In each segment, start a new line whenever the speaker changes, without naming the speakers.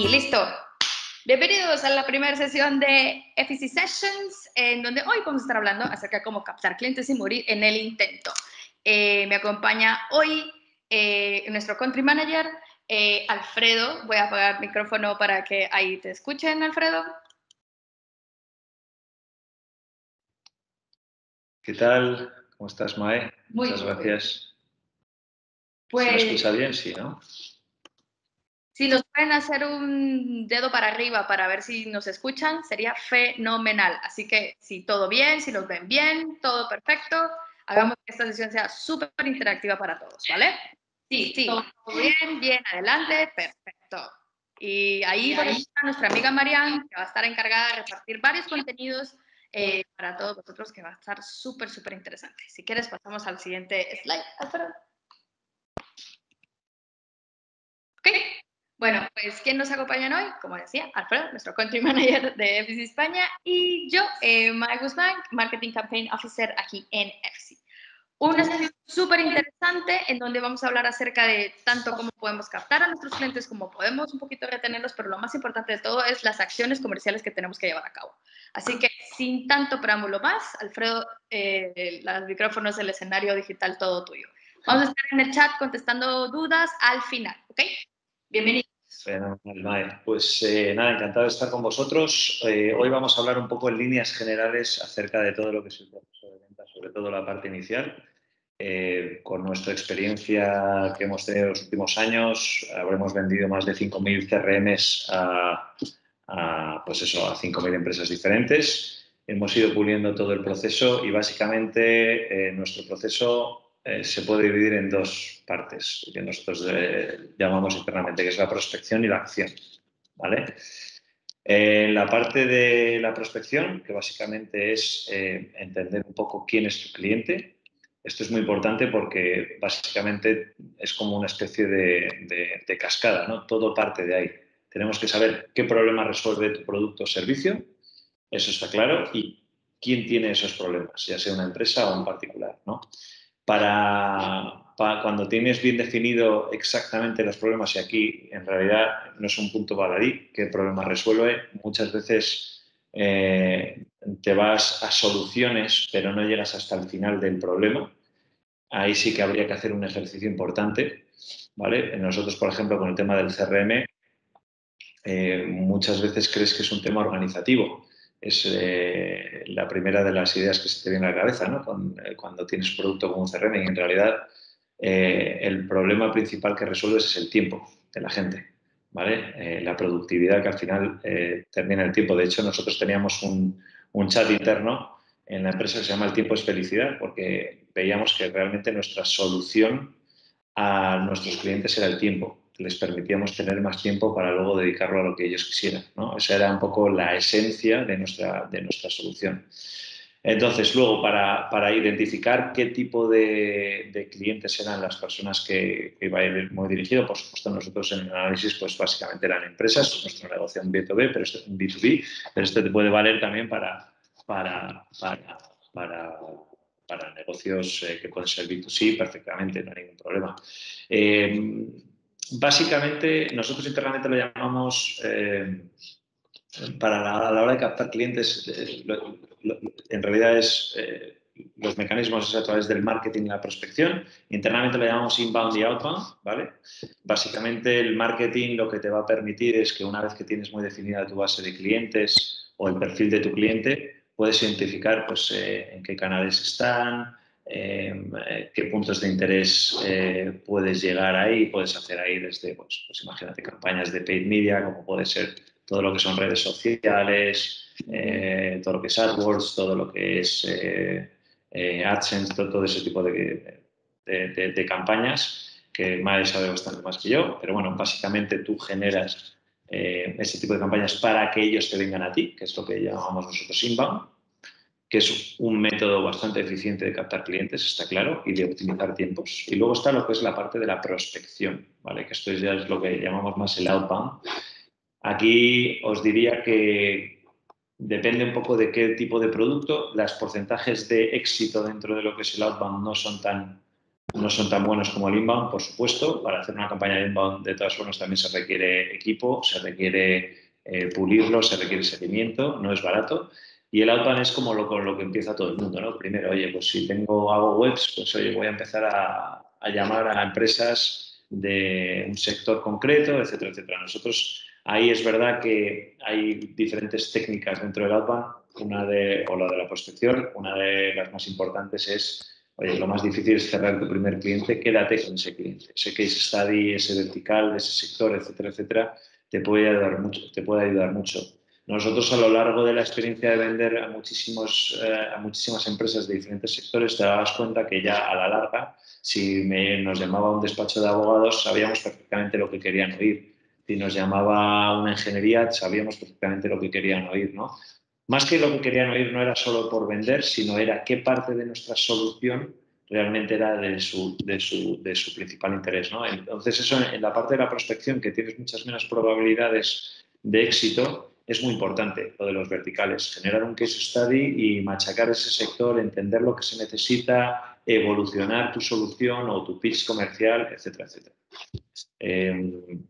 Y listo. Bienvenidos a la primera sesión de FEC Sessions, en donde hoy vamos a estar hablando acerca de cómo captar clientes y morir en el intento. Eh, me acompaña hoy eh, nuestro country manager, eh, Alfredo. Voy a apagar el micrófono para que ahí te escuchen, Alfredo.
¿Qué tal? ¿Cómo estás, Mae?
Muy
Muchas
bien.
gracias.
Pues,
¿Se me escucha bien? Sí, ¿no?
Si nos pueden hacer un dedo para arriba para ver si nos escuchan, sería fenomenal. Así que si todo bien, si nos ven bien, todo perfecto, hagamos que esta sesión sea súper interactiva para todos, ¿vale? Sí, sí, todo bien, bien, adelante, perfecto. Y ahí va a estar nuestra amiga Marianne, que va a estar encargada de repartir varios contenidos eh, para todos vosotros, que va a estar súper, súper interesante. Si quieres, pasamos al siguiente slide, Alfredo. Ok. Bueno, pues ¿quién nos acompaña hoy? Como decía, Alfredo, nuestro country manager de FCC España, y yo, eh, Maya Guzmán, Marketing Campaign Officer aquí en FCC. Una sesión súper interesante en donde vamos a hablar acerca de tanto cómo podemos captar a nuestros clientes, como podemos un poquito retenerlos, pero lo más importante de todo es las acciones comerciales que tenemos que llevar a cabo. Así que sin tanto preámbulo más, Alfredo, eh, los micrófonos, el escenario digital, todo tuyo. Vamos a estar en el chat contestando dudas al final, ¿ok? Bienvenido.
Pues eh, nada, encantado de estar con vosotros. Eh, hoy vamos a hablar un poco en líneas generales acerca de todo lo que es el proceso de venta, sobre todo la parte inicial. Eh, con nuestra experiencia que hemos tenido en los últimos años, habremos vendido más de 5.000 CRMs a, a, pues eso, a 5.000 empresas diferentes. Hemos ido puliendo todo el proceso y básicamente nuestro proceso eh, se puede dividir en dos partes, que nosotros eh, llamamos internamente, que es la prospección y la acción. ¿vale? En la parte de la prospección, que básicamente es eh, entender un poco quién es tu cliente, esto es muy importante porque básicamente es como una especie de, de cascada, ¿no? Todo parte de ahí. Tenemos que saber qué problema resuelve tu producto o servicio, eso está claro, y quién tiene esos problemas, ya sea una empresa o un particular, ¿no? Para, cuando tienes bien definido exactamente los problemas, y aquí en realidad no es un punto baladí qué problema resuelve, muchas veces eh, te vas a soluciones, pero no llegas hasta el final del problema. Ahí sí que habría que hacer un ejercicio importante. ¿vale? Nosotros, por ejemplo, con el tema del CRM, eh, muchas veces crees que es un tema organizativo es eh, la primera de las ideas que se te viene a la cabeza ¿no? Con, eh, cuando tienes producto como un CRM y en realidad eh, el problema principal que resuelves es el tiempo de la gente, ¿vale? la productividad que al final termina el tiempo. De hecho, nosotros teníamos un, un, chat interno en la empresa que se llama El tiempo es felicidad porque veíamos que realmente nuestra solución a nuestros clientes era el tiempo les permitíamos tener más tiempo para luego dedicarlo a lo que ellos quisieran. ¿no? Esa era un poco la esencia de nuestra, de nuestra solución. Entonces, luego, para, para identificar qué tipo de, de, clientes eran las personas que, iba a ir muy dirigido, por supuesto, nosotros en el análisis, pues básicamente eran empresas, nuestro negocio en B2B, pero este, un B2B, pero este te puede valer también para, para, para, para para negocios eh, que pueden ser B2C perfectamente, no hay ningún problema. Eh, básicamente, nosotros internamente lo llamamos, eh, para la, hora de captar clientes, eh, en realidad es eh, los mecanismos a través del marketing y la prospección. Internamente lo llamamos inbound y outbound, ¿vale? Básicamente el marketing lo que te va a permitir es que una vez que tienes muy definida tu base de clientes o el perfil de tu cliente, puedes identificar pues, en qué canales están, eh, qué puntos de interés eh, puedes llegar ahí, puedes hacer ahí desde, pues, pues, imagínate, campañas de paid media, como puede ser todo lo que son redes sociales, eh, todo lo que es AdWords, todo lo que es AdSense, todo, ese tipo de, de campañas, que Mae sabe bastante más que yo, pero bueno, básicamente tú generas ese tipo de campañas para que ellos te vengan a ti, que es lo que llamamos nosotros inbound que es un método bastante eficiente de captar clientes, está claro, y de optimizar tiempos. Y luego está lo que es la parte de la prospección, ¿vale? que esto ya es lo que llamamos más el outbound. Aquí os diría que depende un poco de qué tipo de producto, los porcentajes de éxito dentro de lo que es el outbound no son tan, no son tan buenos como el inbound, por supuesto. Para hacer una campaña de inbound, de todas formas, también se requiere equipo, se requiere eh, pulirlo, se requiere seguimiento, no es barato. Y el outbound es como lo, que empieza todo el mundo, ¿no? Primero, oye, pues si tengo, hago webs, pues oye, voy a empezar a, a llamar a empresas de un sector concreto, etcétera, etcétera. Nosotros, ahí es verdad que hay diferentes técnicas dentro del outbound, una de, o la de la prospección, una de las más importantes es Oye, lo más difícil es cerrar tu primer cliente, quédate con ese cliente. Ese case study, ese vertical, ese sector, etcétera, etcétera, te puede ayudar mucho. Te puede ayudar mucho. Nosotros a lo largo de la experiencia de vender a, muchísimos, eh, a muchísimas empresas de diferentes sectores te dabas cuenta que ya a la larga, si nos llamaba un despacho de abogados, sabíamos perfectamente lo que querían oír. Si nos llamaba una ingeniería, sabíamos perfectamente lo que querían oír. ¿no? Más que lo que querían oír no era solo por vender, sino era qué parte de nuestra solución realmente era de su, de su, de su principal interés. ¿no? Entonces, eso en la parte de la prospección, que tienes muchas menos probabilidades de éxito, es muy importante, lo de los verticales. Generar un case study y machacar ese sector, entender lo que se necesita, evolucionar tu solución o tu pitch comercial, etcétera, etcétera. Eh,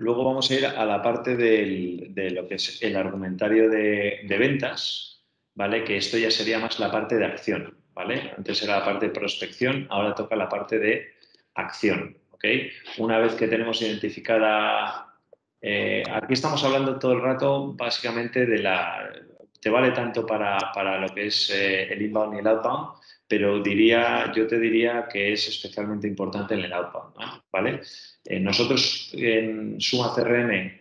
Luego vamos a ir a la parte de lo que es el argumentario de, ventas, ¿vale? Que esto ya sería más la parte de acción, ¿vale? Antes era la parte de prospección, ahora toca la parte de acción, ¿ok? Una vez que tenemos identificada... Eh, aquí estamos hablando todo el rato básicamente de la... Te vale tanto para, lo que es eh, el inbound y el outbound, pero diría, yo te diría que es especialmente importante en el outbound, ¿vale? Eh, nosotros en Suma CRM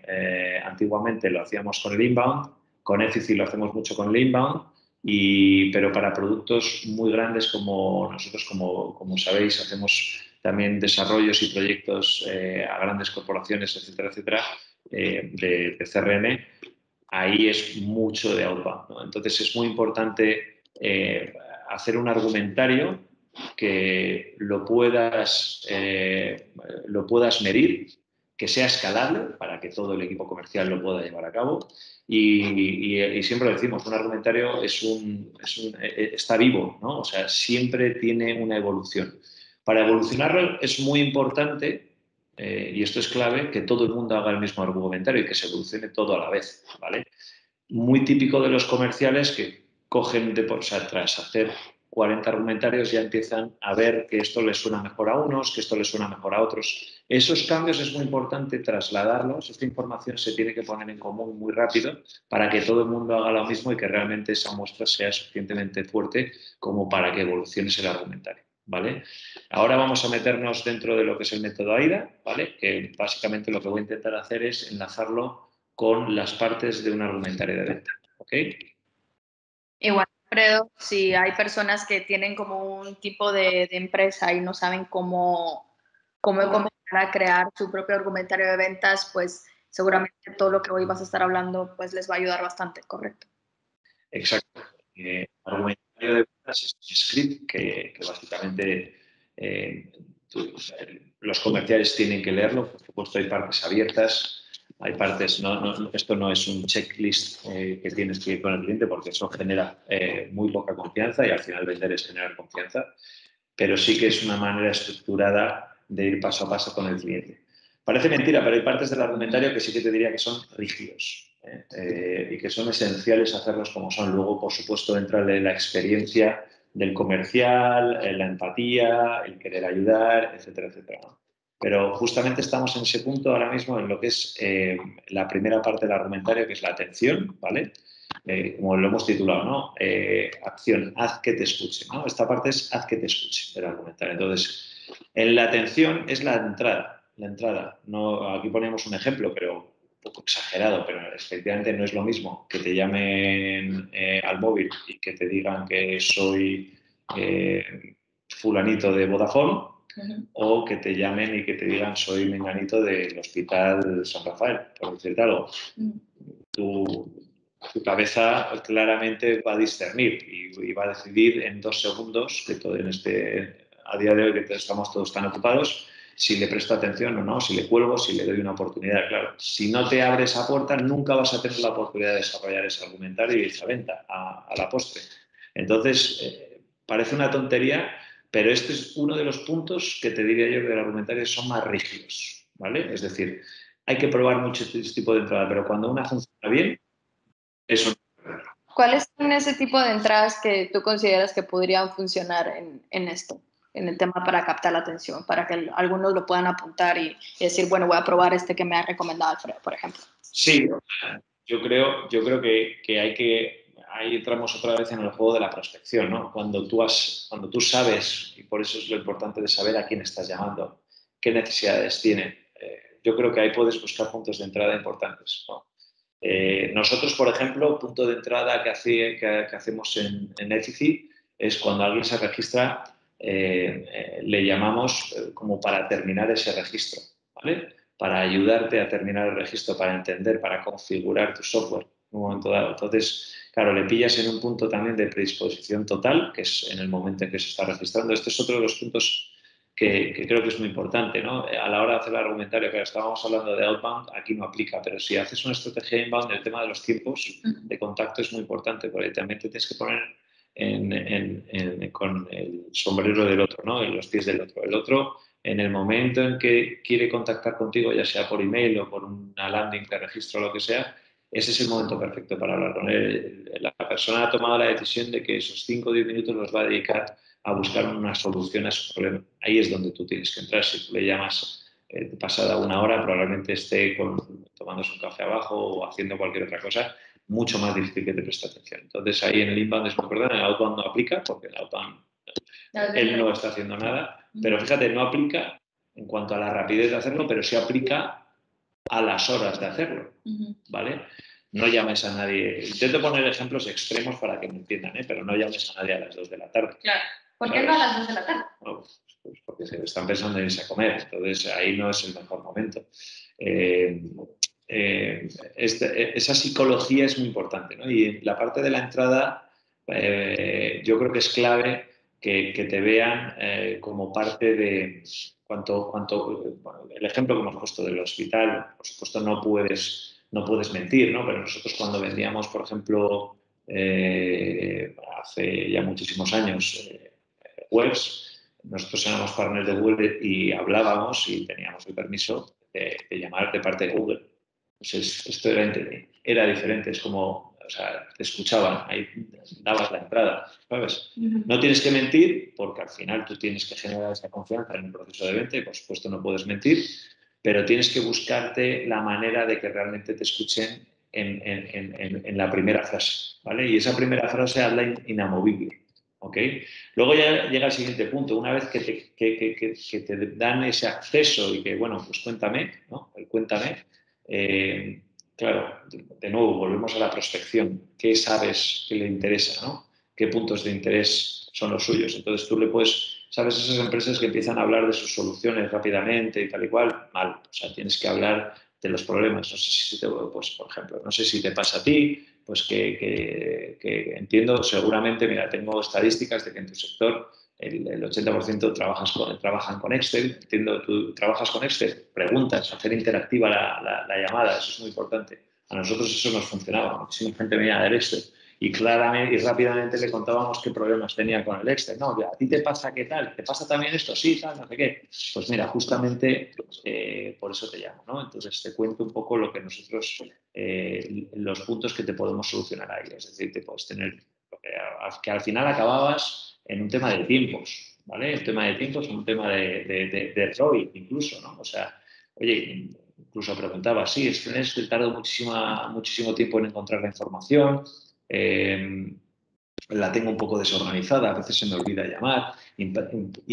antiguamente lo hacíamos con el inbound, con Effici lo hacemos mucho con el inbound, y, pero para productos muy grandes como nosotros, como, como sabéis, hacemos también desarrollos y proyectos a grandes corporaciones, etcétera, etcétera, de, CRM, ahí es mucho de outbound. Entonces es muy importante hacer un argumentario que lo puedas, eh, lo puedas medir, que sea escalable para que todo el equipo comercial lo pueda llevar a cabo. Y, siempre decimos, un argumentario es un, eh, está vivo, ¿no? o sea, siempre tiene una evolución. Para evolucionarlo es muy importante, eh, y esto es clave, que todo el mundo haga el mismo argumentario y que se evolucione todo a la vez. ¿vale? Muy típico de los comerciales que cogen de, o sea, tras hacer 40 argumentarios ya empiezan a ver que esto les suena mejor a unos, que esto les suena mejor a otros. Esos cambios es muy importante trasladarlos, esta información se tiene que poner en común muy rápido para que todo el mundo haga lo mismo y que realmente esa muestra sea suficientemente fuerte como para que evolucione el argumentario. ¿Vale? Ahora vamos a meternos dentro de lo que es el método AIDA, ¿vale? que básicamente lo que voy a intentar hacer es enlazarlo con las partes de un argumentario de venta. ¿ok?
Igual, Fredo, si hay personas que tienen como un tipo de, empresa y no saben cómo, cómo comenzar a crear su propio argumentario de ventas, pues seguramente todo lo que hoy vas a estar hablando pues les va a ayudar bastante, ¿correcto?
Exacto. Eh, argumentario de ventas es un script que, básicamente eh, los comerciales tienen que leerlo. Por supuesto, hay partes abiertas hay partes, esto no es un checklist eh, que tienes que ir con el cliente porque eso genera eh, muy poca confianza y al final vender es generar confianza, pero sí que es una manera estructurada de ir paso a paso con el cliente. Parece mentira, pero hay partes del argumentario que sí que te diría que son rígidos ¿eh? y que son esenciales hacerlos como son. Luego, por supuesto, entra la experiencia del comercial, la empatía, el querer ayudar, etcétera, etcétera. Pero justamente estamos en ese punto ahora mismo en lo que es eh, la primera parte del argumentario, que es la atención, ¿vale? Eh, como lo hemos titulado, ¿no? Eh, acción, haz que te escuche. Esta parte es haz que te escuche del argumentario. Entonces, en la atención es la entrada, la entrada. No, aquí ponemos un ejemplo, pero poco exagerado, pero efectivamente no es lo mismo que te llamen al móvil y que te digan que soy fulanito de Vodafone o que te llamen y que te digan soy menganito del Hospital San Rafael, por decirte algo. Mm. Tu, cabeza claramente va a discernir y, va a decidir en dos segundos, que todo en este, a día de hoy que estamos todos tan ocupados, si le presto atención o no, si le cuelgo, si le doy una oportunidad. Claro, si no te abre esa puerta, nunca vas a tener la oportunidad de desarrollar ese argumentario y esa venta a, la postre. Entonces, eh, parece una tontería, Pero este es uno de los puntos que te diría yo que del argumentario son más rígidos, ¿vale? Es decir, hay que probar muchos tipos de entrada, pero cuando una funciona bien, eso
¿Cuáles son ese tipo de entradas que tú consideras que podrían funcionar en, esto, en el tema para captar la atención, para que algunos lo puedan apuntar y, decir, bueno, voy a probar este que me ha recomendado Alfredo, por ejemplo?
Sí, yo creo, yo creo que, que hay que ahí entramos otra vez en el juego de la prospección, ¿no? Cuando tú, has, cuando tú sabes, y por eso es lo importante de saber a quién estás llamando, qué necesidades tiene, eh, yo creo que ahí puedes buscar puntos de entrada importantes. Eh, nosotros, por ejemplo, punto de entrada que, que, hacemos en, en es cuando alguien se registra, eh, le llamamos como para terminar ese registro, ¿vale? Para ayudarte a terminar el registro, para entender, para configurar tu software en un momento dado. Entonces, Claro, le pillas en un punto también de predisposición total, que es en el momento en que se está registrando. Este es otro de los puntos que, creo que es muy importante. ¿no? A la hora de hacer el argumentario, que estábamos hablando de outbound, aquí no aplica, pero si haces una estrategia inbound, el tema de los tiempos de contacto es muy importante, porque también te tienes que poner con el sombrero del otro, ¿no? en los pies del otro. El otro, en el momento en que quiere contactar contigo, ya sea por email o por una landing de registro o lo que sea, ese es el momento perfecto para hablar con él. La persona ha tomado la decisión de que esos 5 o 10 minutos los va a dedicar a buscar una solución a su problema. Ahí es donde tú tienes que entrar. Si tú le llamas eh, pasada una hora, probablemente esté con, tomándose un café abajo o haciendo cualquier otra cosa, mucho más difícil que te preste atención. Entonces ahí en el inbound es muy importante, en el outbound no aplica, porque el outbound él no está haciendo nada, pero fíjate, no aplica en cuanto a la rapidez de hacerlo, pero sí aplica a las horas de hacerlo, ¿vale? No llames a nadie. Intento poner ejemplos extremos para que me entiendan, ¿eh? pero no llames a nadie a las 2 de la tarde.
Claro. ¿Por qué no a las 2 de la tarde?
Pues, pues, porque se están pensando en irse a comer, entonces ahí no es el mejor momento. Eh, eh, este, esa psicología es muy importante, ¿no? Y la parte de la entrada, yo creo que es clave que, te vean como parte de, cuanto, cuanto el ejemplo que hemos puesto del hospital, por supuesto no puedes, no puedes mentir, ¿no? Pero nosotros cuando vendíamos, por ejemplo, eh, hace ya muchísimos años, eh, webs, nosotros éramos partners de Google y hablábamos y teníamos el permiso de, llamar de parte de Google. Entonces, esto era, era diferente, es como o sea, te escuchaban, ahí dabas la entrada, ¿sabes? No tienes que mentir porque al final tú tienes que generar esa confianza en el proceso de venta y por supuesto no puedes mentir, pero tienes que buscarte la manera de que realmente te escuchen en, en, en, la primera frase, ¿vale? Y esa primera frase habla inamovible, ¿ok? Luego ya llega el siguiente punto, una vez que te, que, que, que te dan ese acceso y que, bueno, pues cuéntame, ¿no? El cuéntame, eh, Claro, de nuevo, volvemos a la prospección. ¿Qué sabes que le interesa? ¿no? ¿Qué puntos de interés son los suyos? Entonces tú le puedes, sabes, esas empresas que empiezan a hablar de sus soluciones rápidamente y tal y cual, mal. O sea, tienes que hablar de los problemas. No sé si te, pues, por ejemplo, no sé si te pasa a ti, pues que, entiendo, seguramente, mira, tengo estadísticas de que en tu sector el, 80% trabajas con, trabajan con Excel, entiendo, tú trabajas con Excel, preguntas, hacer interactiva la, la, llamada, eso es muy importante. A nosotros eso nos funcionaba, muchísima gente venía del Excel y claramente y rápidamente le contábamos qué problemas tenía con el Excel. No, a ti te pasa qué tal, te pasa también esto, sí, tal, no sé qué. Pues mira, justamente eh, por eso te llamo, ¿no? Entonces te cuento un poco lo que nosotros, eh, los puntos que te podemos solucionar ahí. Es decir, te puedes tener, que al final acababas en un tema de tiempos, ¿vale? El tema de tiempos es un tema de, de, incluso, ¿no? O sea, oye, incluso preguntaba, sí, es que he tardado muchísimo tiempo en encontrar la información, em, la tengo un poco desorganizada, a veces se me olvida llamar, y,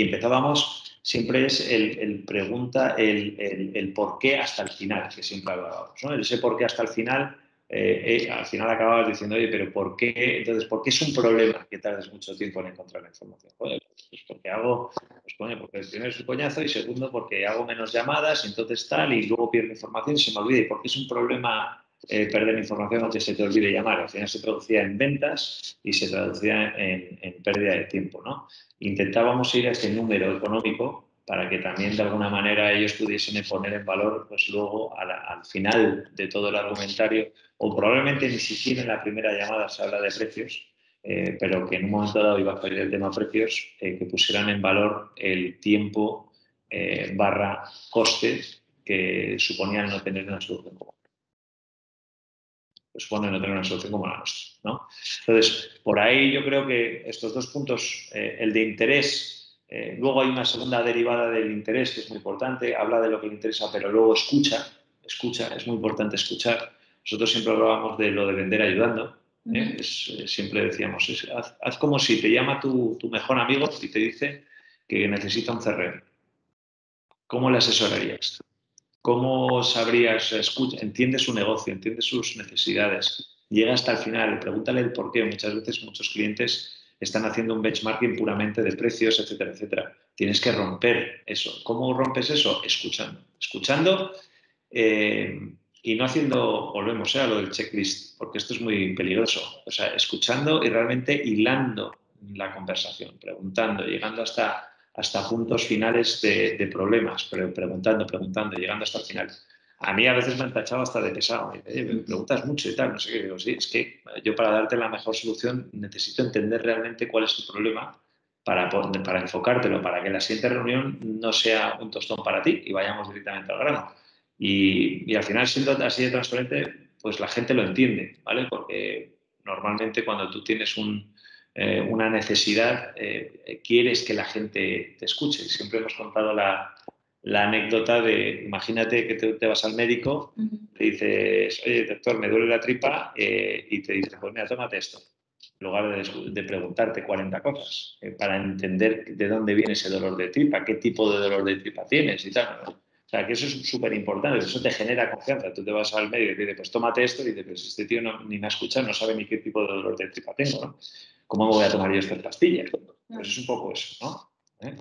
empezábamos, siempre es el, pregunta, el, el, por qué hasta el final, que siempre hablábamos, ¿no? Ese por qué hasta el final eh, eh, al final acababas diciendo, oye, pero ¿por qué? Entonces, ¿por qué es un problema que tardes mucho tiempo en encontrar la información? Joder, pues porque hago, pues coño, porque primero es un coñazo y segundo porque hago menos llamadas entonces tal y luego pierdo información y se me olvida. ¿Y por qué es un problema eh, perder información aunque se te olvide llamar? Al final se traducía en ventas y se traducía en, en pérdida de tiempo, ¿no? Intentábamos ir a ese número económico para que también de alguna manera ellos pudiesen poner en valor, pues luego al final de todo el argumentario, o probablemente ni siquiera en la primera llamada se habla de precios, eh, pero que en un momento dado iba a salir el tema precios, eh, que pusieran en valor el tiempo barra costes que suponían no tener una solución común. Supone no tener una solución como la nuestra. ¿no? Entonces, por ahí yo creo que estos dos puntos, el de interés, luego hay una segunda derivada del interés que es muy importante, habla de lo que le interesa, pero luego escucha, escucha, es muy importante escuchar. Nosotros siempre hablábamos de lo de vender ayudando. ¿eh? Eh, siempre decíamos, haz, como si te llama tu, mejor amigo y te dice que necesita un CRM. ¿Cómo le asesorarías? ¿Cómo sabrías, escucha, entiende su negocio, entiende sus necesidades, llega hasta el final, pregúntale el por qué. Muchas veces muchos clientes están haciendo un benchmarking puramente de precios, etcétera, etcétera. Tienes que romper eso. ¿Cómo rompes eso? Escuchando. Escuchando eh, y no haciendo, volvemos a lo del checklist, porque esto es muy peligroso. O sea, escuchando y realmente hilando la conversación, preguntando, llegando hasta, hasta puntos finales de, problemas, pero preguntando, preguntando, llegando hasta el final. A mí a veces me han tachado hasta de pesado. Me, preguntas mucho y tal, no sé qué. Digo, sí, es que yo para darte la mejor solución necesito entender realmente cuál es tu problema para, para enfocártelo, para que la siguiente reunión no sea un tostón para ti y vayamos directamente al grano. Y, al final, siendo así de transparente, pues la gente lo entiende, ¿vale? Porque normalmente cuando tú tienes eh, una necesidad, eh, quieres que la gente te escuche. Siempre hemos contado la, anécdota de, imagínate que te, vas al médico, te dices, oye, doctor, me duele la tripa, eh, y te dice, pues mira, tómate esto. En lugar de, de preguntarte 40 cosas, para entender de dónde viene ese dolor de tripa, qué tipo de dolor de tripa tienes y tal. O sea, que eso es súper importante, eso te genera confianza. Tú te vas al medio y dices, pues tómate esto, y dices, pues este tío ni me ha escuchado, no sabe ni qué tipo de dolor de tripa tengo, ¿no? ¿Cómo me voy a tomar yo estas pastillas? Pues es un poco eso, ¿no? ¿Eh?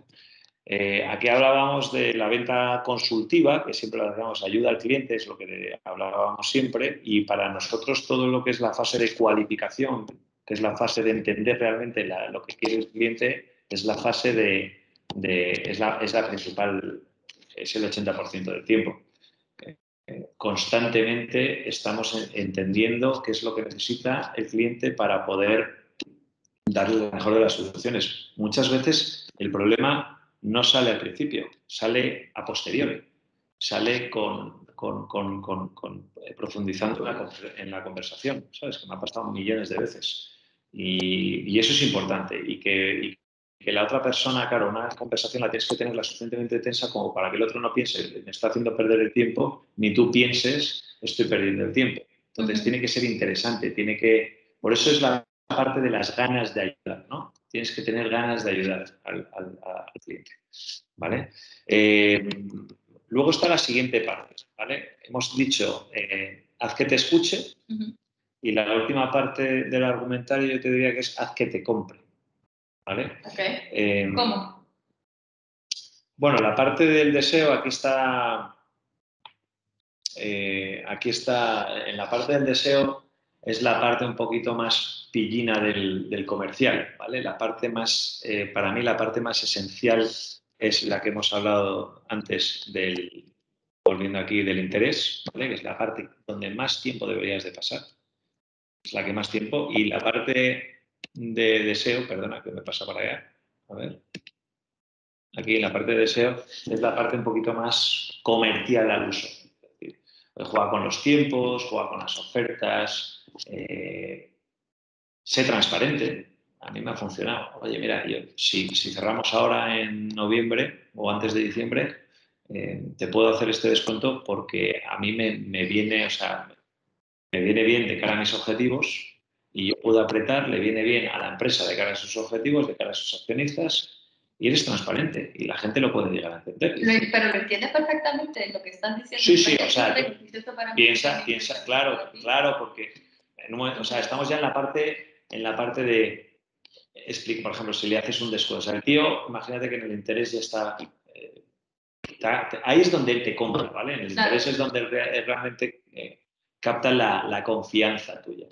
Eh, aquí hablábamos de la venta consultiva, que siempre la llamamos ayuda al cliente, es lo que hablábamos siempre, y para nosotros todo lo que es la fase de cualificación, que es la fase de entender realmente lo que quiere el cliente, es la fase de, es, la, principal es el 80% del tiempo. Eh, constantemente estamos entendiendo qué es lo que necesita el cliente para poder darle la mejor de las soluciones. Muchas veces el problema no sale al principio, sale a posteriori, sale con, eh, profundizando en la, conversación, ¿sabes? Que me ha pasado millones de veces. Y, eso es importante y que, que la otra persona, claro, una conversación la tienes que tener la suficientemente tensa como para que el otro no piense, me está haciendo perder el tiempo, ni tú pienses, estoy perdiendo el tiempo. Entonces tiene que ser interesante, tiene que... Por eso es la parte de las ganas de ayudar, ¿no? Tienes que tener ganas de ayudar al, cliente, ¿vale? Eh, luego está la siguiente parte, ¿vale? Hemos dicho, eh, haz que te escuche, y la última parte del argumentario yo te diría que es haz que te compre. ¿Vale?
Em, ¿Cómo?
Bueno, la parte del deseo, aquí está. Eh, aquí está. En la parte del deseo es la parte un poquito más pillina del, comercial, ¿vale? La parte más, eh, para mí, la parte más esencial es la que hemos hablado antes del, volviendo aquí, del interés, ¿vale? Que es la parte donde más tiempo deberías de pasar. Es la que más tiempo. Y la parte de deseo, perdona que me pasa para allá, a ver. Aquí en la parte de deseo es la parte un poquito más comercial al uso. juega con los tiempos, juega con las ofertas, eh, sé transparente. A mí me ha funcionado. Oye, mira, yo, si, cerramos ahora en noviembre o antes de diciembre, eh, te puedo hacer este descuento porque a mí me, me viene, o sea, me viene bien de cara a mis objetivos y yo puedo apretar, le viene bien a la empresa de cara a sus objetivos, de cara a sus accionistas, y eres transparente y la gente lo puede llegar a entender.
Pero lo entiendes perfectamente lo que estás diciendo.
Sí, sí, o sea, piensa, piensa, claro, claro, porque o sea, estamos ya en la parte, en la parte de, explico, por ejemplo, si le haces un descuento, o sea, el tío, imagínate que en el interés ya está, eh, ahí es donde él te compra, ¿vale? En el interés es donde realmente eh, capta la, la confianza tuya.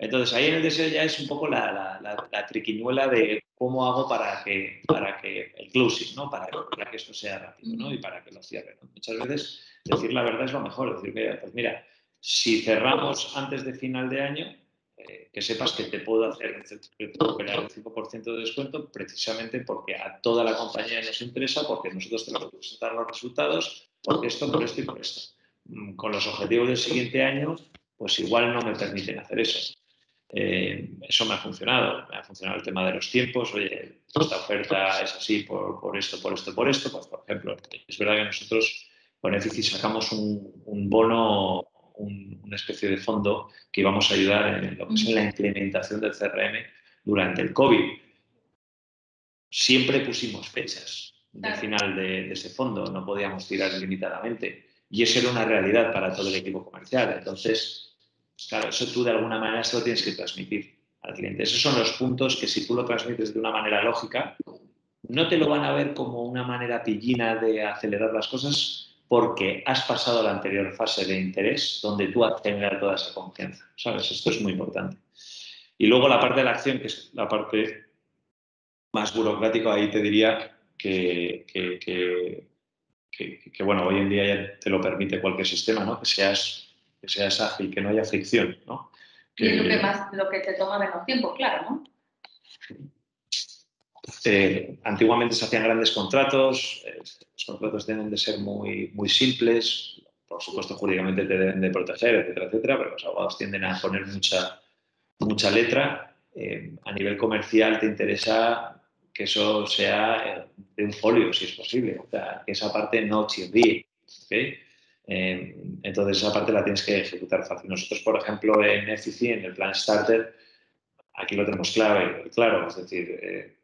Entonces ahí en el deseo ya es un poco la, triquiñuela de cómo hago para que, para que el closing, ¿no? Para, que esto sea rápido ¿no? y para que lo cierre. Muchas veces decir la verdad es lo mejor, decir, mira, pues mira, si cerramos antes de final de año, eh, que sepas que te puedo hacer un 5% de descuento precisamente porque a toda la compañía nos interesa, porque nosotros tenemos que presentar los resultados, por esto, por esto y por esto. Mm, con los objetivos del siguiente año, pues igual no me permiten hacer eso. Eh, eso me ha funcionado. Me ha funcionado el tema de los tiempos. Oye, esta oferta es así por, esto, por esto, por esto. Pues, por ejemplo, es verdad que nosotros con Efici sacamos un, bono, una especie de fondo que íbamos a ayudar en lo que es la implementación del CRM durante el COVID. Siempre pusimos fechas del final de, ese fondo, no podíamos tirar ilimitadamente. Y eso era una realidad para todo el equipo comercial. Entonces, claro, eso tú de alguna manera se lo tienes que transmitir al cliente. Esos son los puntos que si tú lo transmites de una manera lógica, no te lo van a ver como una manera pillina de acelerar las cosas, porque has pasado la anterior fase de interés donde tú has tenido toda esa confianza. ¿Sabes? Esto es muy importante. Y luego la parte de la acción, que es la parte más burocrática, ahí te diría que, que, bueno, hoy en día ya te lo permite cualquier sistema, ¿no? Que seas, que seas ágil, que no haya fricción, ¿no?
y es lo que, más, lo que te toma menos tiempo, claro, ¿no?
Eh, antiguamente se hacían grandes contratos, eh, los contratos deben de ser muy, muy simples, por supuesto jurídicamente te deben de proteger, etcétera, etcétera, pero los abogados tienden a poner mucha, mucha letra. Eh, a nivel comercial te interesa que eso sea de un folio, si es posible, que esa parte no chirríe. entonces esa parte la tienes que ejecutar fácil. Nosotros, por ejemplo, en FCC, en el plan Starter, aquí lo tenemos clave, claro, es decir,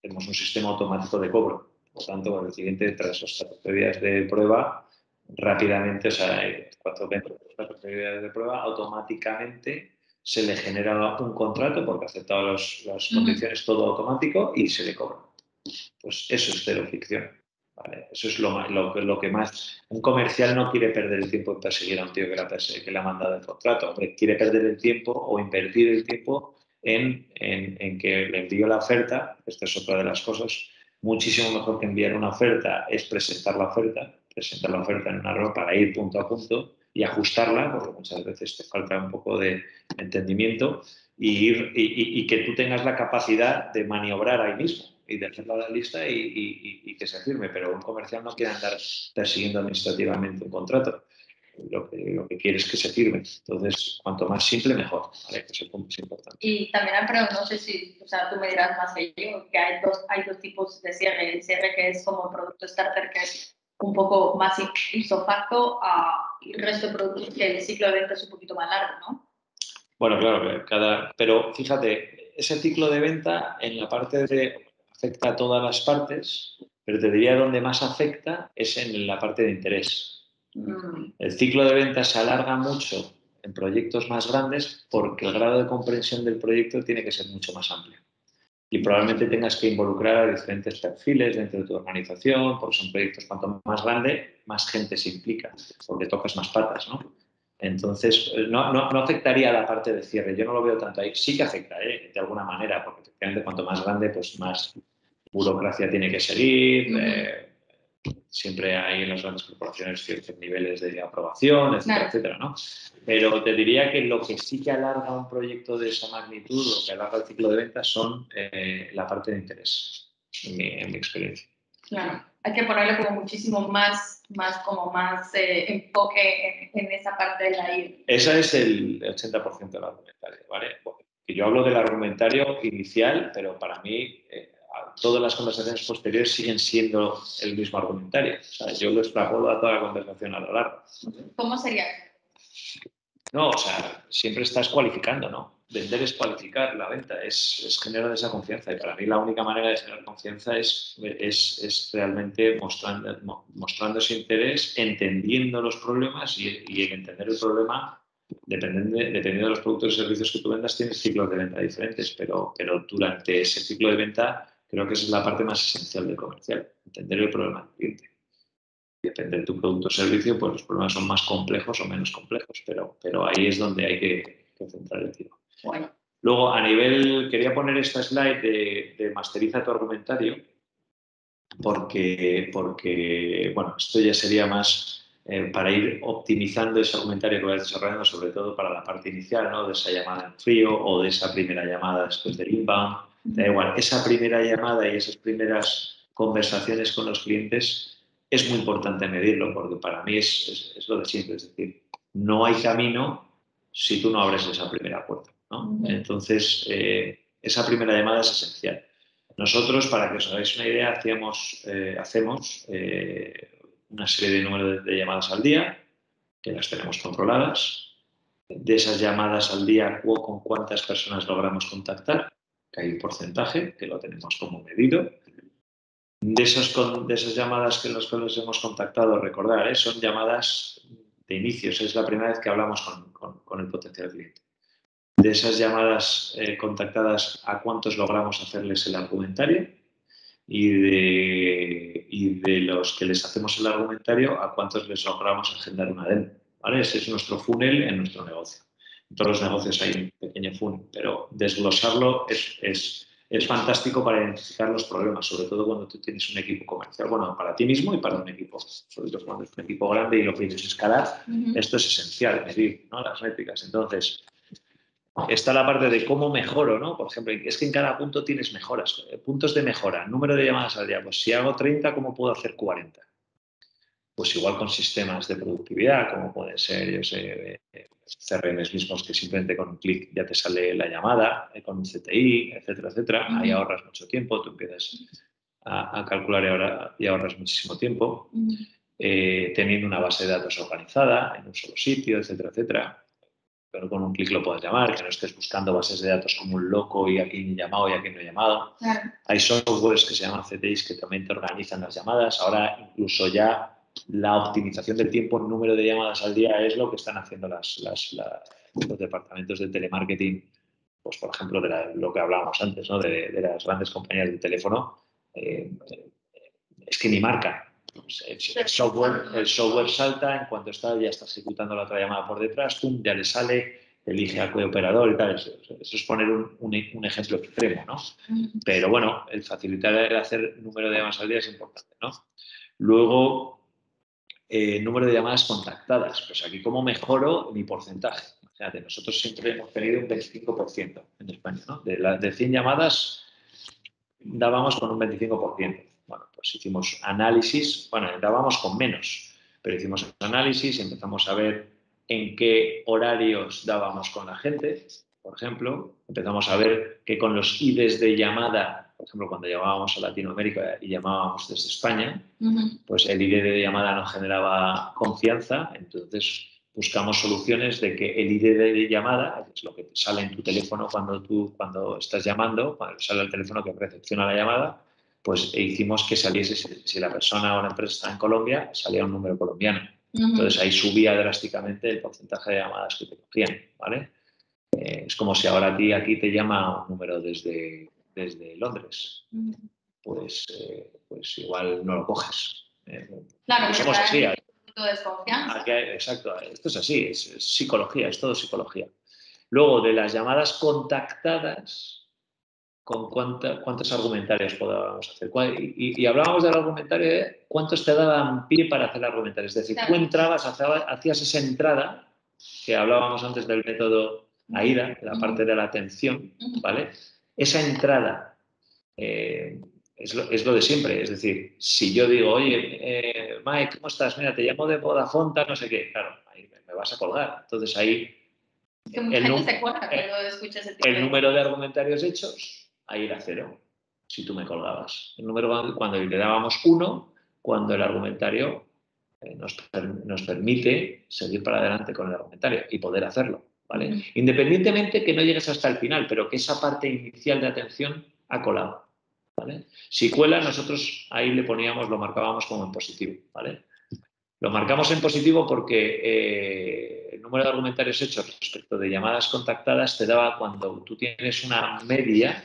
tenemos un sistema automático de cobro. Por tanto, el cliente, tras los 14 días de prueba, rápidamente, o sea, cuatro, 14 días de prueba, automáticamente se le genera un contrato porque ha aceptado las condiciones todo automático y se le cobra. Pues eso es cero ficción. Eso es lo, lo, que más... Un comercial no quiere perder el tiempo en perseguir a un tío que que le ha mandado el contrato. quiere perder el tiempo o invertir el tiempo en, en, que le envío la oferta, esta es otra de las cosas, muchísimo mejor que enviar una oferta es presentar la oferta, presentar la oferta en una ropa para ir punto a punto y ajustarla, porque muchas veces te falta un poco de entendimiento, y, ir, y, que tú tengas la capacidad de maniobrar ahí mismo y de hacer la lista y, que se firme, pero un comercial no quiere andar persiguiendo administrativamente un contrato lo que, lo que quiere es que se firme. Entonces, cuanto más simple, mejor. Ese punto es importante.
Y también, pero no sé si, o sea, tú me dirás más que yo, que hay dos, hay dos tipos de cierre. El cierre que es como producto starter, que es un poco más ipso facto, a el resto de productos que el ciclo de venta es un poquito más largo, ¿no?
Bueno, claro, cada, pero fíjate, ese ciclo de venta en la parte de afecta a todas las partes, pero te diría donde más afecta es en la parte de interés. Mm. El ciclo de ventas se alarga mucho en proyectos más grandes porque el grado de comprensión del proyecto tiene que ser mucho más amplio. Y probablemente tengas que involucrar a diferentes perfiles dentro de tu organización, porque son proyectos cuanto más grande, más gente se implica, porque tocas más patas, ¿no? Entonces, no, no, no, afectaría a la parte de cierre. Yo no lo veo tanto ahí. Sí que afecta, ¿eh? de alguna manera, porque efectivamente cuanto más grande, pues más burocracia tiene que seguir, siempre hay en las grandes corporaciones ciertos niveles de aprobación, etcétera, etcétera, ¿no? Pero te diría que lo que sí que alarga un proyecto de esa magnitud o que alarga el ciclo de ventas son eh, la parte de interés, en mi, experiencia.
Claro, hay que ponerle como muchísimo más, más como más eh, enfoque en, esa parte de la I.
Esa es el 80% del argumentario, ¿vale? yo hablo del argumentario inicial, pero para mí eh, todas las conversaciones posteriores siguen siendo el mismo argumentario. O sea, yo lo extrapolo a toda la conversación a lo largo.
¿Cómo sería?
No, o sea, siempre estás cualificando, ¿no? Vender es cualificar la venta, es, es generar esa confianza. Y para mí la única manera de generar confianza es, es, es realmente mostrando, mostrando ese interés, entendiendo los problemas y, y en entender el problema dependiendo de, dependiendo de los productos y servicios que tú vendas, tienes ciclos de venta diferentes, pero, pero durante ese ciclo de venta Creo que esa es la parte más esencial del comercial, entender el problema del cliente. Depende de tu producto o servicio, pues los problemas son más complejos o menos complejos, pero, pero ahí es donde hay que, centrar el tiro. Luego, a nivel, quería poner esta slide de, masteriza tu argumentario, porque, porque, bueno, esto ya sería más eh, para ir optimizando ese argumentario que vas desarrollando, sobre todo para la parte inicial, ¿no? de esa llamada en frío o de esa primera llamada después del inbound. Da igual, esa primera llamada y esas primeras conversaciones con los clientes es muy importante medirlo, porque para mí es, es, lo de siempre, es decir, no hay camino si tú no abres esa primera puerta. ¿no? Entonces, eh, esa primera llamada es esencial. Nosotros, para que os hagáis una idea, hacíamos, eh, hacemos eh, una serie de números de, llamadas al día, que las tenemos controladas. De esas llamadas al día, con cuántas personas logramos contactar, que hay un porcentaje, que lo tenemos como medido. De, esos, de esas llamadas que cuales hemos contactado, recordar, ¿eh? son llamadas de inicios, es la primera vez que hablamos con, el potencial cliente. De esas llamadas eh, contactadas, ¿a cuántos logramos hacerles el argumentario? Y de, y de los que les hacemos el argumentario, ¿a cuántos les logramos agendar una demo? ¿Vale? Ese es nuestro funnel en nuestro negocio. Todos los negocios hay un pequeño funnel, pero desglosarlo es, es es fantástico para identificar los problemas, sobre todo cuando tú tienes un equipo comercial, bueno, para ti mismo y para un equipo, sobre todo cuando es un equipo grande y lo quieres escalar, esto es esencial, medir ¿no? las métricas. Entonces, está la parte de cómo mejoro, ¿no? Por ejemplo, es que en cada punto tienes mejoras, eh, puntos de mejora, número de llamadas al día, pues si hago 30, ¿cómo puedo hacer 40? Pues igual con sistemas de productividad, como pueden ser, yo sé, CRMs mismos que simplemente con un clic ya te sale la llamada, eh, con un CTI, etcétera, etcétera. Ahí ahorras mucho tiempo, tú empiezas a, calcular y, ahorras muchísimo tiempo. Eh, teniendo una base de datos organizada en un solo sitio, etcétera, etcétera. Pero con un clic lo puedes llamar, que no estés buscando bases de datos como un loco y a quién he llamado y a quién no he llamado. Hay softwares que se llaman CTIs que también te organizan las llamadas. Ahora incluso ya la optimización del tiempo número de llamadas al día es lo que están haciendo las, los departamentos de telemarketing, pues por ejemplo, de lo que hablábamos antes, ¿no? de, las grandes compañías de teléfono, eh, es que ni marca. Pues, el, software, el software salta, en cuanto está, ya está ejecutando la otra llamada por detrás, pum, ya le sale, elige al operador y tal. Eso, es poner un, un, ejemplo extremo, ¿no? Pero bueno, el facilitar el hacer número de llamadas al día es importante, ¿no? Luego, eh, número de llamadas contactadas. Pues aquí, ¿cómo mejoro mi porcentaje? Fíjate, nosotros siempre hemos tenido un 25% en España. ¿no? De, de 100 llamadas dábamos con un 25%. Bueno, pues hicimos análisis, bueno, dábamos con menos, pero hicimos análisis, empezamos a ver en qué horarios dábamos con la gente, por ejemplo, empezamos a ver que con los IDs de llamada por ejemplo, cuando llamábamos a Latinoamérica y llamábamos desde España, pues el ID de llamada no generaba confianza, entonces buscamos soluciones de que el ID de llamada, que es lo que sale en tu teléfono cuando tú cuando estás llamando, cuando sale el teléfono que recepciona la llamada, pues hicimos que saliese, si la persona o la empresa está en Colombia, salía un número colombiano. Entonces ahí subía drásticamente el porcentaje de llamadas que te cogían, ¿vale? Eh, es como si ahora a ti aquí te llama un número desde desde Londres, pues, eh, pues igual no lo coges.
Eh, claro, somos así. Hay, de desconfianza.
exacto, esto es así, es, psicología, es todo psicología. Luego, de las llamadas contactadas, ¿con cuántos argumentarios podíamos hacer? Y, hablábamos del argumentario de cuántos te daban pie para hacer el argumentario. Es decir, tú entrabas, hacías esa entrada, que hablábamos antes del método AIDA, la parte de la atención, ¿vale? Esa entrada eh, es, lo, de siempre. Es decir, si yo digo, oye, eh, Mike, ¿cómo estás? Mira, te llamo de Vodafone, no sé qué. Claro, ahí me vas a colgar. Entonces ahí...
el,
el número de argumentarios hechos, ahí era cero, si tú me colgabas. El número cuando le dábamos uno, cuando el argumentario eh, nos, nos permite seguir para adelante con el argumentario y poder hacerlo. Independientemente que no llegues hasta el final, pero que esa parte inicial de atención ha colado. Si cuela, nosotros ahí le poníamos, lo marcábamos como en positivo. ¿vale? Lo marcamos en positivo porque eh, el número de argumentarios hechos respecto de llamadas contactadas te daba cuando tú tienes una media.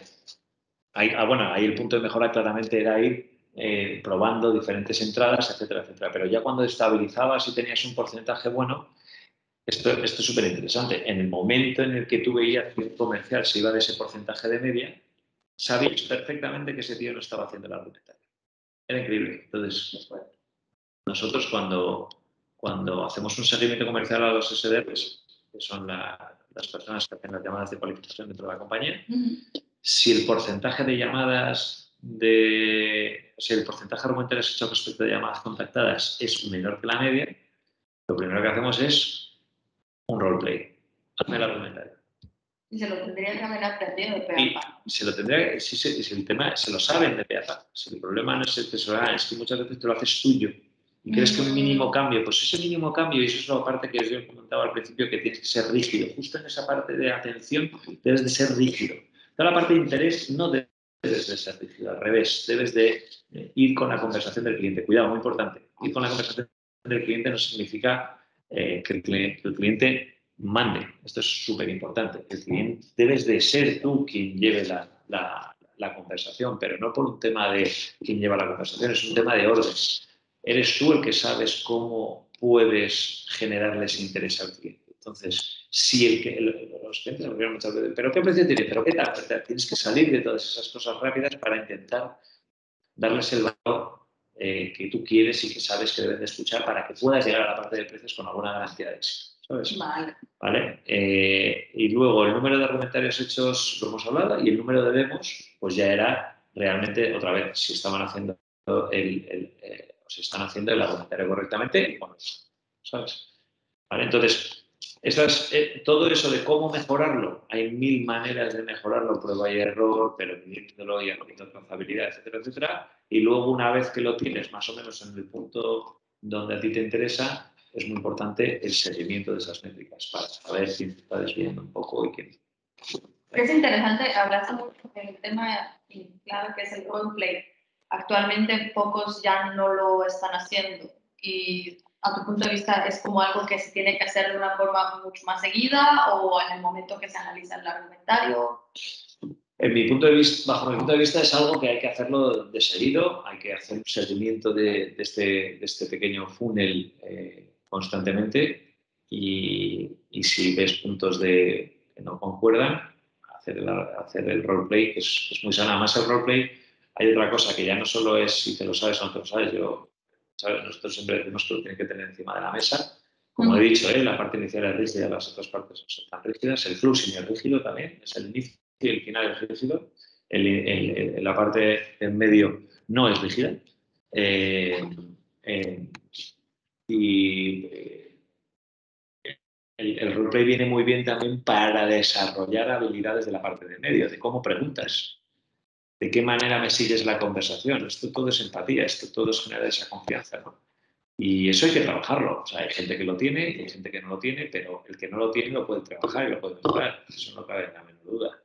Ahí, ah, bueno, ahí el punto de mejora claramente era ir eh, probando diferentes entradas, etcétera, etcétera. Pero ya cuando estabilizabas y tenías un porcentaje bueno, esto, es súper interesante. En el momento en el que tú veías que un comercial se iba de ese porcentaje de media, sabías perfectamente que ese tío no estaba haciendo el argumentario. Era increíble. Entonces, nosotros cuando, cuando hacemos un seguimiento comercial a los SDRs, que son las personas que hacen las llamadas de cualificación dentro de la compañía, si el porcentaje de llamadas de, o sea, el porcentaje de argumentarios hecho respecto de llamadas contactadas es menor que la media, lo primero que hacemos es un roleplay. Hazme el argumentario.
Y se lo tendría que haber aprendido de PAPA.
Se lo tendría, si, si, si, el tema, se lo saben de PAPA. Si el problema no es el tesorar, es que muchas veces te lo haces tuyo y crees que un mínimo cambio, pues ese mínimo cambio, y eso es la parte que yo comentaba al principio, que tienes que ser rígido. Justo en esa parte de atención debes de ser rígido. Toda la parte de interés no debes de ser rígido, al revés, debes de eh, ir con la conversación del cliente. Cuidado, muy importante. Ir con la conversación del cliente no significa eh, que, el cliente, el mande. Esto es súper importante. El cliente debes de ser tú quien lleve la, la, conversación, pero no por un tema de quién lleva la conversación, es un tema de orden eres tú el que sabes cómo puedes generarles interés al cliente. Entonces, si el que los clientes me muchas veces, pero ¿qué precio tiene? ¿Pero qué tal? Tienes que salir de todas esas cosas rápidas para intentar darles el valor eh, que tú quieres y que sabes que deben de escuchar para que puedas llegar a la parte de precios con alguna garantía de éxito. ¿sabes?
Vale.
¿Vale? Eh, y luego el número de argumentarios hechos lo hemos hablado y el número de demos, pues ya era realmente, otra vez, si estaban haciendo el, el, eh, se están haciendo el argumentario correctamente y eso, ¿sabes? ¿Vale? Entonces, eh, todo eso de cómo mejorarlo, hay mil maneras de mejorarlo, prueba y error, pero midiéndolo y haciendo trazabilidad, etcétera, etcétera. Y luego, una vez que lo tienes más o menos en el punto donde a ti te interesa, es muy importante el seguimiento de esas métricas para saber quién está desviando un poco y quién.
Es interesante, hablaste mucho del tema, claro, que es el roleplay actualmente pocos ya no lo están haciendo y a tu punto de vista es como algo que se tiene que hacer de una forma mucho más seguida o en el momento que se analiza el argumentario?
En mi punto de vista, bajo mi punto de vista es algo que hay que hacerlo de seguido, hay que hacer un seguimiento de, de, este, de este, pequeño funnel eh, constantemente y, y, si ves puntos de, que no concuerdan, hacer el, hacer el roleplay, que es, es muy sana. Además el roleplay hay otra cosa que ya no solo es si te lo sabes o no te lo sabes. Yo, ¿sabes? Nosotros siempre decimos que lo tiene que tener encima de la mesa. Como he dicho, ¿eh? la parte inicial es rígida, las otras partes no son tan rígidas. El fluxo es rígido también, es el inicio y el final es rígido. El, el, la parte en medio no es rígida. Eh, eh, y el, el roleplay viene muy bien también para desarrollar habilidades de la parte de medio, de cómo preguntas de qué manera me sigues la conversación. Esto todo es empatía, esto todo es generar esa confianza. ¿no? Y eso hay que trabajarlo. O sea, hay gente que lo tiene y hay gente que no lo tiene, pero el que no lo tiene lo puede trabajar y lo puede mejorar. Eso no cabe en la menor duda.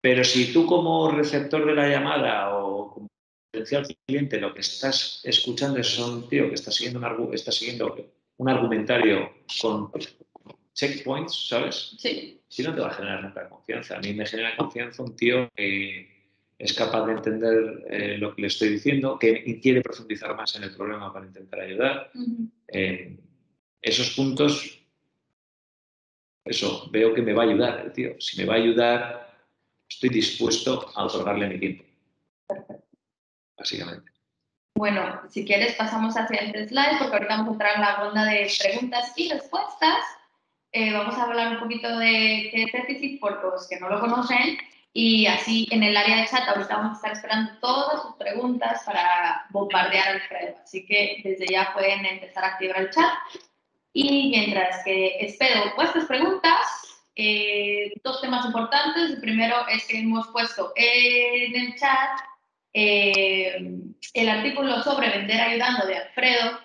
Pero si tú como receptor de la llamada o como potencial cliente lo que estás escuchando es un tío que está siguiendo un, está siguiendo un argumentario con checkpoints, ¿sabes?
Sí.
Si no te va a generar nunca confianza. A mí me genera confianza un tío que es capaz de entender eh, lo que le estoy diciendo, que quiere profundizar más en el problema para intentar ayudar. Uh -huh. eh, esos puntos, eso, veo que me va a ayudar el tío. Si me va a ayudar, estoy dispuesto a otorgarle mi tiempo.
Perfecto.
Básicamente.
Bueno, si quieres pasamos hacia el slide porque ahorita vamos a entrar en la ronda de preguntas y respuestas. Eh, vamos a hablar un poquito de qué es déficit por los que no lo conocen y así en el área de chat ahorita vamos a estar esperando todas sus preguntas para bombardear al Alfredo. Así que desde ya pueden empezar a activar el chat. Y mientras que espero vuestras preguntas, eh, dos temas importantes. El primero es que hemos puesto en el chat eh, el artículo sobre vender ayudando de Alfredo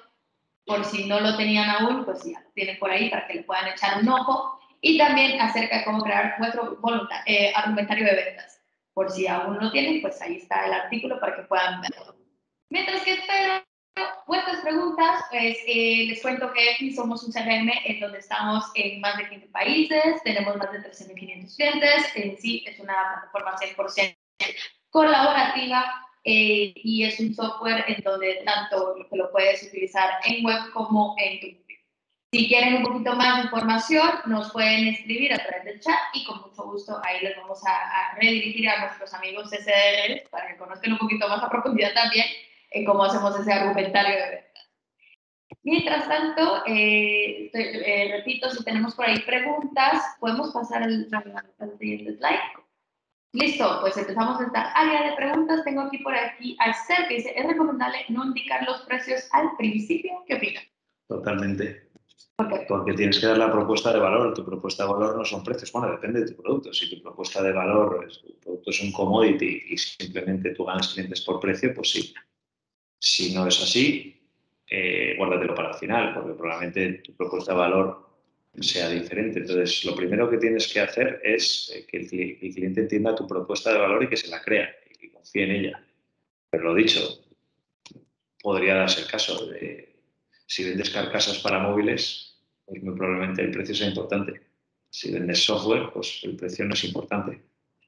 por si no lo tenían aún, pues ya lo tienen por ahí para que le puedan echar un ojo. Y también acerca de cómo crear vuestro eh, argumentario de ventas. Por si aún no lo tienen, pues ahí está el artículo para que puedan verlo. Mientras que espero vuestras preguntas, pues eh, les cuento que somos un CRM en donde estamos en más de 15 países, tenemos más de 13.500 clientes, en sí es una plataforma 100% colaborativa eh, y es un software en donde tanto que lo puedes utilizar en web como en tu si quieren un poquito más de información, nos pueden escribir a través del chat y con mucho gusto ahí les vamos a, a redirigir a nuestros amigos SDR para que conozcan un poquito más a profundidad también en cómo hacemos ese argumentario de ventas. Mientras tanto, eh, eh, repito, si tenemos por ahí preguntas, podemos pasar al, siguiente slide. Listo, pues empezamos esta área de preguntas. Tengo aquí por aquí a Esther que dice, ¿es recomendable no indicar los precios al principio? ¿Qué opina?
Totalmente.
¿Por qué?
Porque tienes que dar la propuesta de valor. Tu propuesta de valor no son precios. Bueno, depende de tu producto. Si tu propuesta de valor, es, tu producto es un commodity y simplemente tú ganas clientes por precio, pues sí. Si no es así, eh, guárdatelo para el final, porque probablemente tu propuesta de valor sea diferente. Entonces, lo primero que tienes que hacer es eh, que el, cliente entienda tu propuesta de valor y que se la crea y que confíe en ella. Pero lo dicho, podría darse el caso de si vendes carcasas para móviles, pues muy probablemente el precio sea importante. Si vendes software, pues el precio no es importante.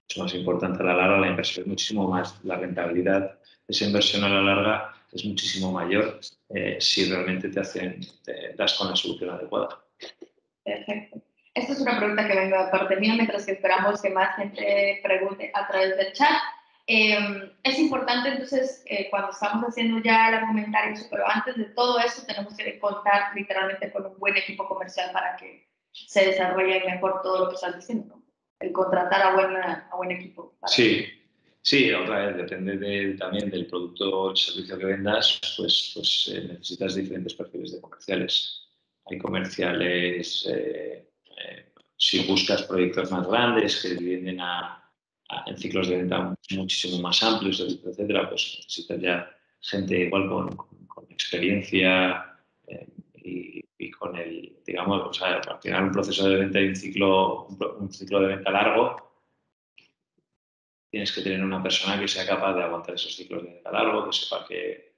Es más importante a la larga la inversión, es muchísimo más la rentabilidad de esa inversión a la larga es muchísimo mayor eh, si realmente te hacen, te das con la solución adecuada.
Perfecto. Esta es una pregunta que vengo de parte mía mientras que esperamos que más gente pregunte a través del chat. Em, es importante entonces eh, cuando estamos haciendo ya el argumentario, pero antes de todo eso tenemos que contar literalmente con un buen equipo comercial para que se desarrolle mejor todo lo que estás diciendo, el contratar a, buena, a buen equipo.
Sí, Sí, otra vez, depende también del producto o el servicio que vendas, pues, pues eh, necesitas diferentes perfiles de comerciales. Hay comerciales, eh, eh, si buscas proyectos más grandes que vienen en ciclos de venta muchísimo más amplios, etcétera, pues necesitas ya gente igual con, experiencia y, y, con el, digamos, o sea, al final un proceso de venta y un ciclo, un ciclo de venta largo tienes que tener una persona que sea capaz de aguantar esos ciclos de largo, que sepa que,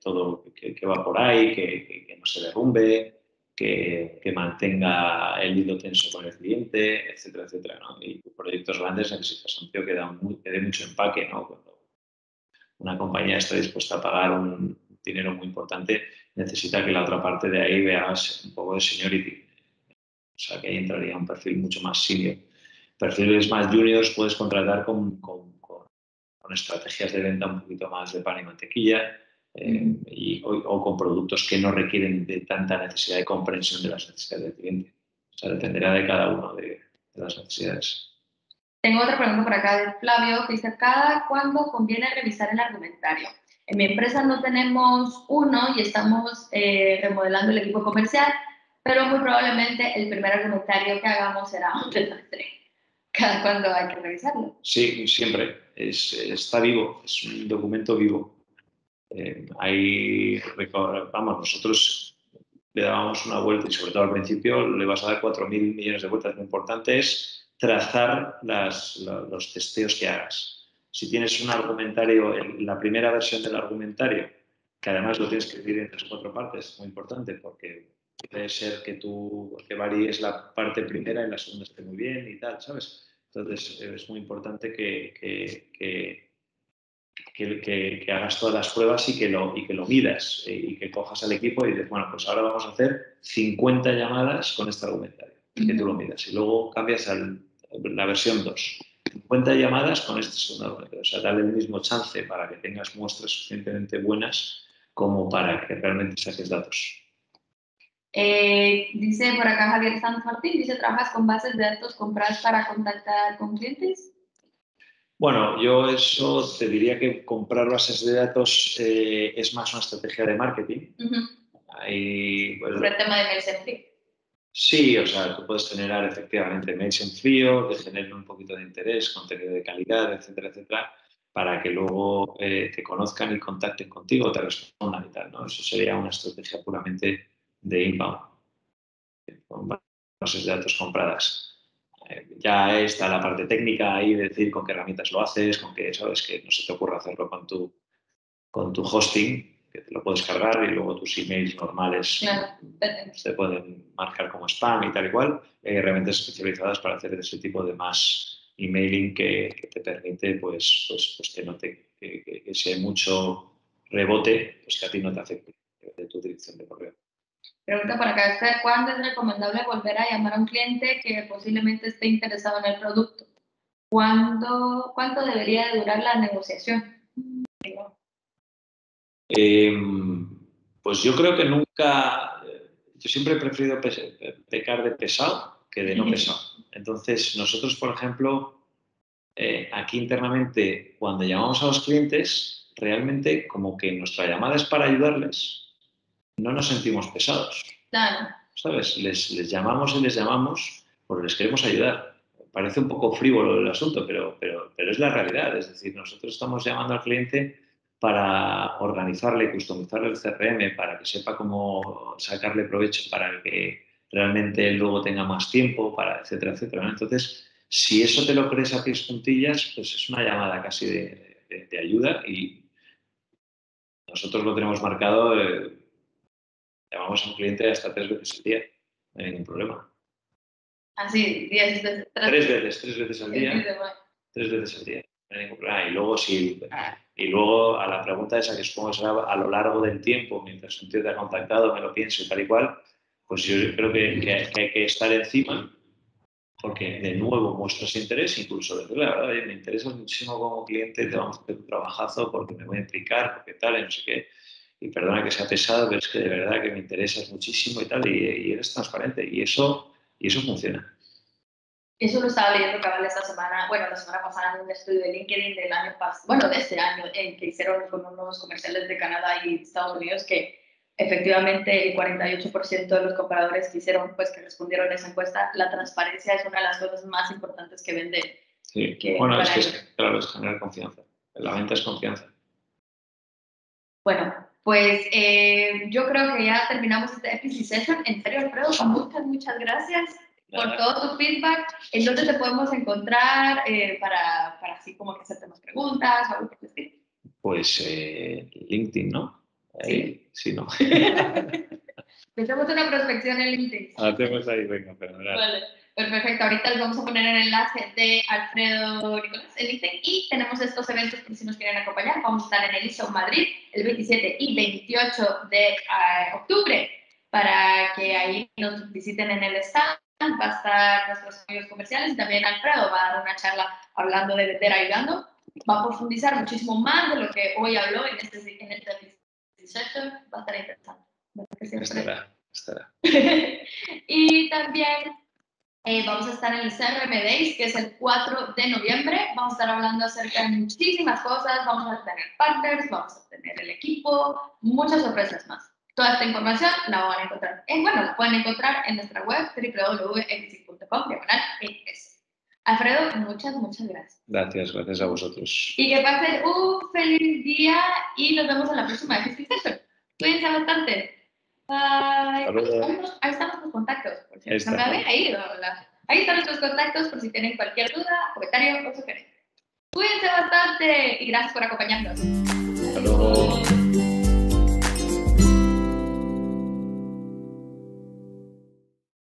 todo que, va por ahí, que, no se derrumbe, que, mantenga el hilo tenso con el cliente, etcétera, etcétera. ¿no? Y proyectos grandes necesitas un tío que, da dé mucho empaque. ¿no? Cuando una compañía está dispuesta a pagar un dinero muy importante, necesita que la otra parte de ahí veas un poco de seniority. O sea, que ahí entraría un perfil mucho más senior perfiles más juniors puedes contratar con, con, estrategias de venta un poquito más de pan y mantequilla eh, y, o, con productos que no requieren de tanta necesidad de comprensión de las necesidades del cliente. O sea, dependerá de cada uno de, las necesidades.
Tengo otra pregunta por acá de Flavio que dice, ¿cada cuándo conviene revisar el argumentario? En mi empresa no tenemos uno y estamos eh, remodelando el equipo comercial, pero muy probablemente el primer argumentario que hagamos será un desastre cada cuando hay que revisarlo.
Sí, siempre. Es, está vivo, es un documento vivo. Eh, vamos, nosotros le dábamos una vuelta y sobre todo al principio le vas a dar 4.000 millones de vueltas. Lo importante es trazar los testeos que hagas. Si tienes un argumentario, la primera versión del argumentario, que además lo tienes que dividir en tres o cuatro partes, muy importante porque puede ser que tú que varíes la parte primera y la segunda esté muy bien y tal, ¿sabes? Entonces, es muy importante que, que, que, hagas todas las pruebas y que lo, y que lo midas eh, y que cojas al equipo y dices, bueno, pues ahora vamos a hacer 50 llamadas con este argumentario y que tú lo midas. Y luego cambias a la versión 2. 50 llamadas con este segundo argumentario. O sea, darle el mismo chance para que tengas muestras suficientemente buenas como para que realmente saques datos.
Eh, dice por acá Javier Santos Martín, dice, ¿trabajas con bases de datos compradas para contactar con clientes?
Bueno, yo eso te diría que comprar bases de datos eh, es más una estrategia de marketing.
Pues, Sobre el tema de mails en frío.
Sí, o sea, tú puedes generar efectivamente mails en frío, que generen un poquito de interés, contenido de calidad, etcétera, etcétera, para que luego eh, te conozcan y contacten contigo, te respondan y tal, ¿no? Eso sería una estrategia puramente de inbound, con bases de datos compradas. Ya está la parte técnica ahí de decir con qué herramientas lo haces, con qué sabes que no se te ocurra hacerlo con tu, con tu hosting, que te lo puedes cargar y luego tus emails normales se pueden marcar como spam y tal y cual. Hay herramientas especializadas para hacer ese tipo de más emailing que, que te permite pues, pues, pues que, no te, que, que, si hay mucho rebote, pues que a ti no te afecte de tu dirección de correo.
Pregunta para acá, ¿cuándo es recomendable volver a llamar a un cliente que posiblemente esté interesado en el producto? ¿Cuándo, ¿Cuánto debería durar la negociación?
Em, Pues yo creo que nunca, yo siempre he preferido pecar de pesado que de no pesado. Entonces, nosotros, por ejemplo, eh, aquí internamente, cuando llamamos a los clientes, realmente como que nuestra llamada es para ayudarles, no nos sentimos pesados.
Claro.
¿Sabes? Les, les llamamos y les llamamos porque les queremos ayudar. Parece un poco frívolo el asunto, pero, pero, pero es la realidad. Es decir, nosotros estamos llamando al cliente para organizarle y customizarle el CRM, para que sepa cómo sacarle provecho para que realmente luego tenga más tiempo, para etcétera, etcétera. Entonces, si eso te lo crees a pies puntillas, pues es una llamada casi de, ayuda y nosotros lo tenemos marcado, eh, llamamos a un cliente hasta tres veces al día, no hay ningún problema.
Así, ah,
veces. Tres veces, tres veces al día. Tres veces al día. No hay ningún problema. Y luego, si, ah. y luego a la pregunta esa que supongo será a lo largo del tiempo, mientras un tío te ha contactado, me lo pienso y tal y cual, pues yo creo que, que, hay que estar encima porque de nuevo muestras interés, incluso decirle la verdad, me interesa muchísimo como cliente, te vamos a hacer un trabajazo porque me voy a implicar, porque tal, y no sé qué. Y perdona que sea pesado, pero es que de verdad que me interesas muchísimo y tal, y, eres transparente. Y eso, y eso funciona.
Eso lo estaba leyendo cabal esta semana, bueno, la semana pasada en un estudio de LinkedIn del año pasado, bueno, de este año, en que hicieron con unos comerciales de Canadá y Estados Unidos que efectivamente el 48% de los compradores que hicieron, pues que respondieron a esa encuesta, la transparencia es una de las cosas más importantes que vende.
Sí, bueno, es que claro, es generar confianza. La venta es confianza.
Bueno, pues eh, yo creo que ya terminamos este episodio session. En serio, Alfredo, muchas, muchas gracias por todo tu feedback. ¿En dónde te podemos encontrar eh, para, para, así como que hacerte más preguntas o algo por el
Pues eh, LinkedIn, ¿no? Sí. sí, no.
Hacemos una prospección en LinkedIn.
Hacemos ahí, venga,
fenomenal. Vale, perfecto. Ahorita les vamos a poner el enlace de Alfredo Nicolás en LinkedIn y tenemos estos eventos que si nos quieren acompañar. Vamos a estar en el ISO Madrid el 27 y 28 de uh, octubre para que ahí nos visiten en el stand. Va a estar nuestros amigos comerciales y también Alfredo va a dar una charla hablando de vender ayudando. Va a profundizar muchísimo más de lo que hoy habló en este, en este va a estar interesante.
Estará, estará.
y también eh, vamos a estar en el CRM Days, que es el 4 de noviembre. Vamos a estar hablando acerca de muchísimas cosas. Vamos a tener partners, vamos a tener el equipo, muchas sorpresas más. Toda esta información la van a encontrar, en, bueno, la pueden encontrar en nuestra web www.exit.com, diagonal Alfredo, muchas, muchas gracias.
Gracias, gracias a vosotros.
Y que pasen un feliz día y nos vemos en la próxima Session. Cuídense bastante. Bye. Ahí están nuestros contactos. Por si ahí, está. ahí, ahí están nuestros contactos por si tienen cualquier duda, comentario o sugerencia. Cuídense bastante y gracias por acompañarnos.